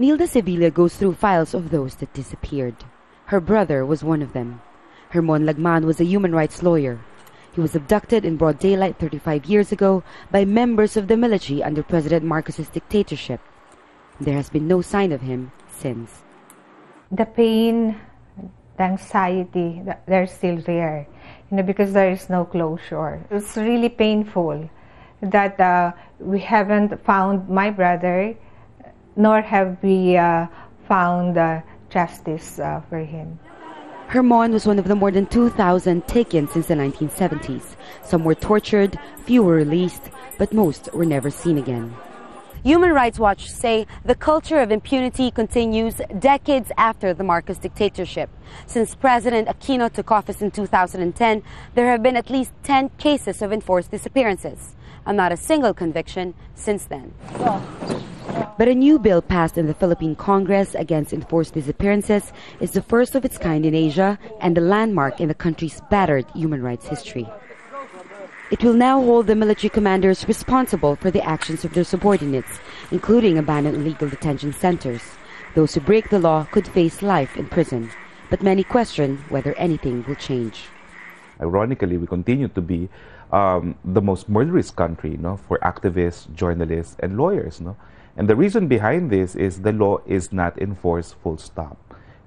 Nilda Sevilla goes through files of those that disappeared. Her brother was one of them. Hermon Lagman was a human rights lawyer. He was abducted in broad daylight 35 years ago by members of the military under President Marcos's dictatorship. There has been no sign of him since. The pain, the anxiety, they're still there, you know, because there is no closure. It's really painful that uh, we haven't found my brother, nor have we uh, found uh, justice uh, for him. Hermon was one of the more than 2,000 taken since the 1970s. Some were tortured, few were released, but most were never seen again. Human Rights Watch say the culture of impunity continues decades after the Marcos dictatorship. Since President Aquino took office in 2010, there have been at least 10 cases of enforced disappearances, and not a single conviction since then. But a new bill passed in the Philippine Congress against enforced disappearances is the first of its kind in Asia and a landmark in the country's battered human rights history. It will now hold the military commanders responsible for the actions of their subordinates, including abandoned illegal detention centers. Those who break the law could face life in prison, but many question whether anything will change. Ironically, we continue to be um, the most murderous country no, for activists, journalists, and lawyers. No? And the reason behind this is the law is not enforced full stop.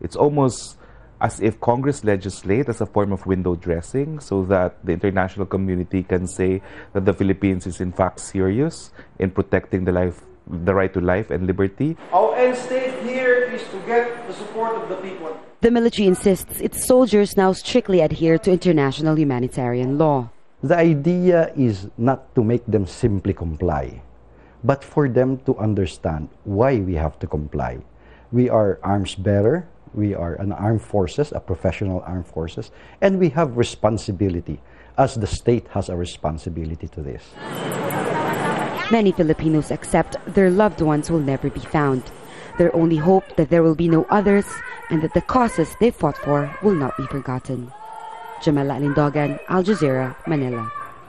It's almost as if Congress legislate as a form of window dressing so that the international community can say that the Philippines is in fact serious in protecting the life the right to life and liberty. Our end state here is to get the support of the people. The military insists its soldiers now strictly adhere to international humanitarian law. The idea is not to make them simply comply but for them to understand why we have to comply. We are arms bearer, we are an armed forces, a professional armed forces, and we have responsibility as the state has a responsibility to this. Many Filipinos accept their loved ones will never be found. Their only hope that there will be no others and that the causes they fought for will not be forgotten. Jamela Alindogan, Al Jazeera, Manila.